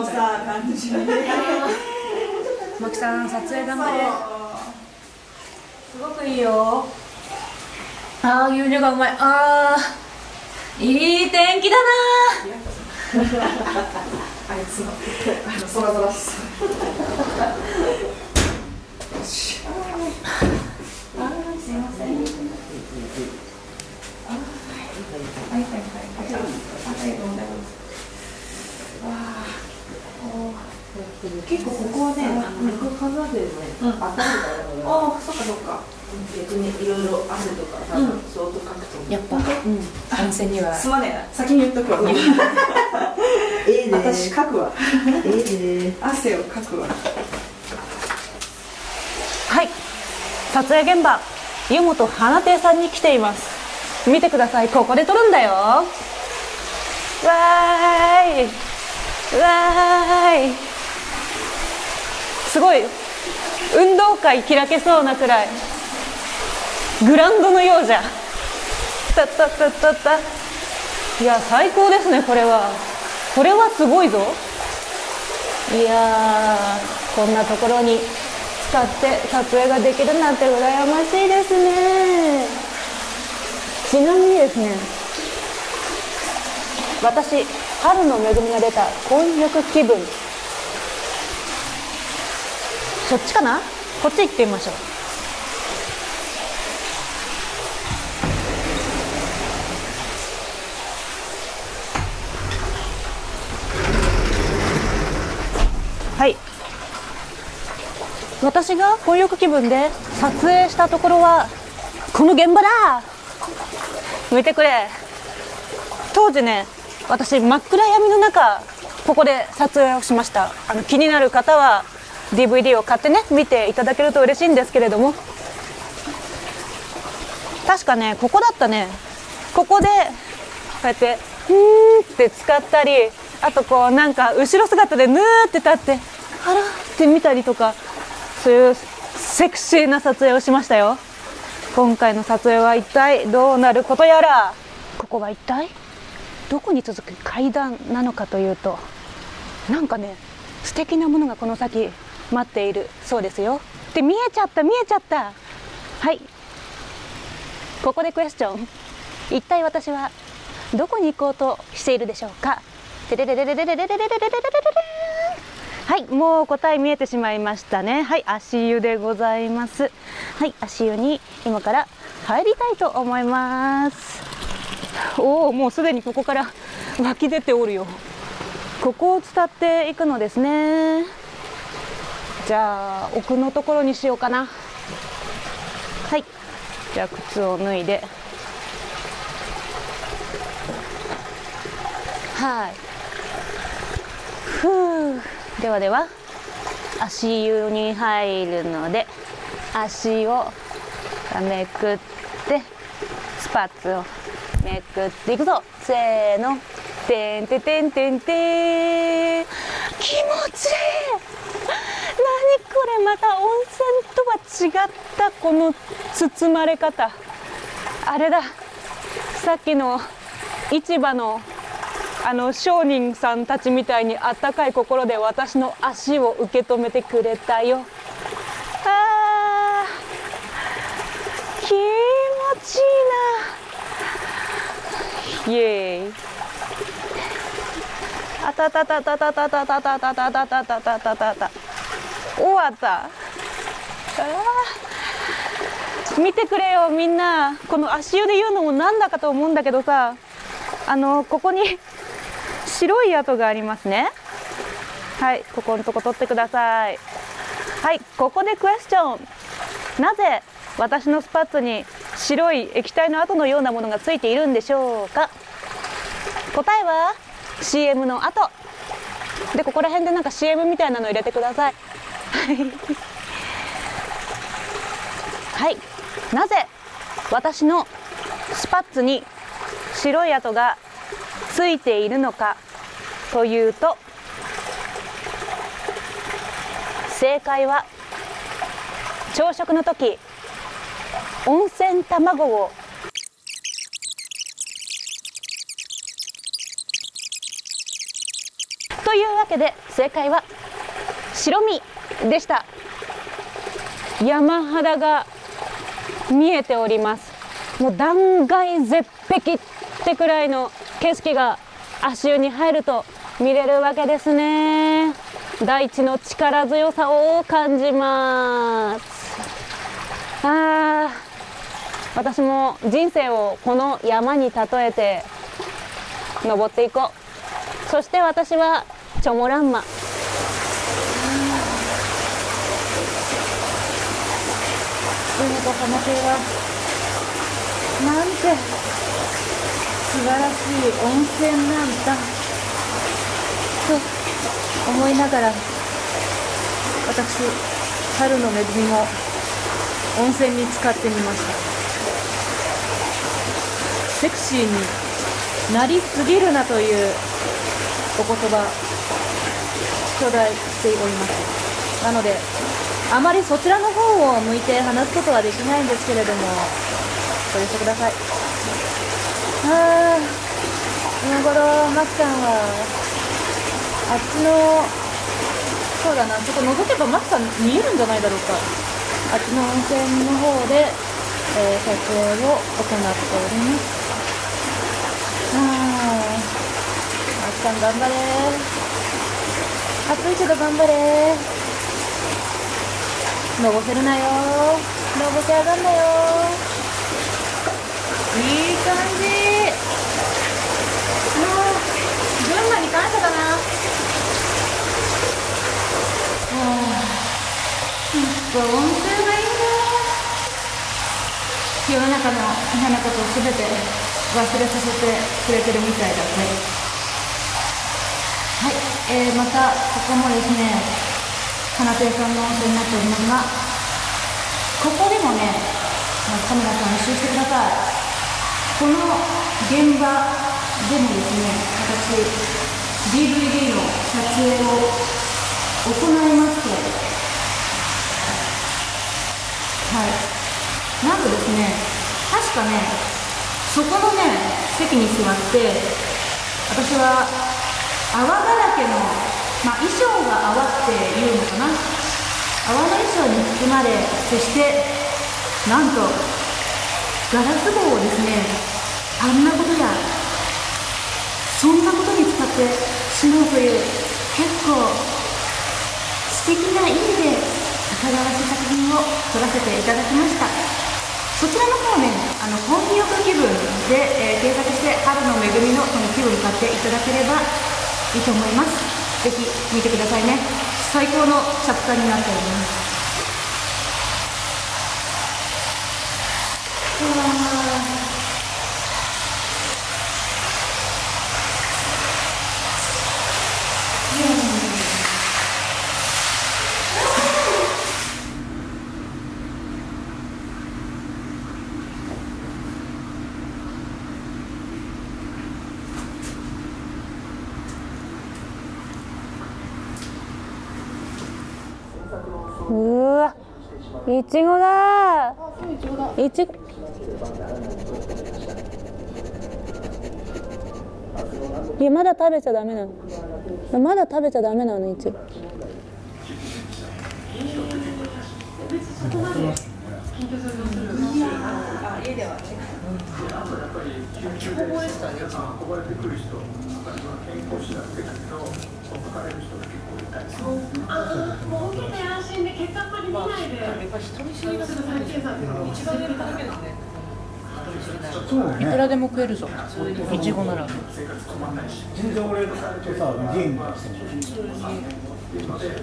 のさ感じマキさん撮影頑張れ。すごくいいよ。あー牛乳がうまい。あーいい天気だなあいつのあのそらそらしさあーすいませんはいはいはいはいありがとうございます結構ここはね、肉数でね、うん当たるからああそっかそっか。逆にいろいろ汗とか多分相当かくと思う。やっぱ。うん。温泉にはすまねえな、先に言っとくわ。ええで私かくわ。ええで汗をかくわ。はい。撮影現場。湯本花亭さんに来ています。見てください。ここで撮るんだよ。わーい。わーいすごい。運動会開けそうなくらい。グランドのようじゃ。たったったったったいや最高ですねこれは。これはすごいぞ。いやこんなところに使って撮影ができるなんて羨ましいですね。ちなみにですね私春の恵みが出た混浴気分。そっちかな？こっち行ってみましょう。はい。私が混浴気分で撮影したところはこの現場だ。見てくれ。当時ね私真っ暗闇の中ここで撮影をしました。あの気になる方は DVD を買ってね見ていただけると嬉しいんですけれども。確かねここだったね。ここでこうやって「ふーん」って使ったりあとこうなんか後ろ姿でぬーって立って「あら」って見たりとかそういうセクシーな撮影をしましたよ。今回の撮影は一体どうなることやら。ここは一体どこに続く階段なのかというとなんかね素敵なものがこの先待っている。そうですよ。で見えちゃった見えちゃった。はい。ここでクエスチョン。一体私はどこに行こうとしているでしょうか？てれれれれれれれれれれれれれれはいもう答え見えてしまいましたねはい足湯でございますはい足湯に今から入りたいと思いますおおもうすでにここから湧き出ておるよここを伝っていくのですねじゃあ奥のところにしようかな。はい。じゃあ靴を脱いで。はい。ふう。ではでは足湯に入るので足をめくってスパッツをめくっていくぞ。せーの。てんててんてんてん。気持ちいいれまた温泉とは違ったこの包まれ方。あれだ。さっきの市場のあの商人さんたちみたいにあったかい心で私の足を受け止めてくれたよ。あー。気持ちいいな。イエーイ。あたたたたたたたたたたたたたたたたたた終わった。見てくれよみんな。この足湯で言うのもなんだかと思うんだけどさ。あのここに白い跡がありますね。はいここのとこ取ってください。はいここでクエスチョン。なぜ私のスパッツに白い液体の跡のようなものがついているんでしょうか。答えは CM の後でここら辺でなんか CM みたいなの入れてください。はい。なぜ私のスパッツに白い跡がついているのかというと正解は朝食の時温泉卵をというわけで正解は白身。でした。山肌が見えております。もう断崖絶壁ってくらいの景色が足湯に入ると見れるわけですね。大地の力強さを感じます。あー私も人生をこの山に例えて登っていこう。そして私はチョモランマ。海と浜亭はなんて素晴らしい温泉なんだと思いながら私春の恵みも温泉に使ってみました。セクシーになりすぎるなというお言葉頂戴しております。なのであまりそちらの方を向いて話すことはできないんですけれどもご了承ください。あー今頃マキさんはあっちのそうだなちょっと覗けばマキさん見えるんじゃないだろうか。あっちの温泉の方で、えー撮影を行っております。あーマキさん頑張れ暑いけど頑張れのぼせるなよ。のぼせ上がんなよ。いい感じ。もう群馬に感謝だな。はあ。やっぱ温泉がいいね世の中の嫌なことをすべて忘れさせてくれてるみたいだねはい、えー、またここもですね花亭さんの温泉になっておりますがここでもねカメラさん一周してください。この現場でもですね私 DVD の撮影を行いましてはい。なんとですね確かねそこのね席に座って私は泡だらけのまあ、衣装が泡っていうのかな。泡の衣装に包まれそしてなんとガラス棒をですねあんなことやそんなことに使ってしまうという結構素敵な意味で赤川しい作品を撮らせていただきました。そちらの方ねあの本気浴気分で、えー、検索して春の恵みのその気分買っていただければいいと思います。ぜひ見てくださいね。最高のチャプターになっております。うわいちごだ。いちごいやまだ食べちゃダメなの。まだ食べちゃダメなのいち。ごもう受けて安心で結果あんまり見ないで、やっぱり人見知りがする最近さ、一番やるだけだね。いくらでも食えるぞ。いちごなら。全然俺とさゲームしてる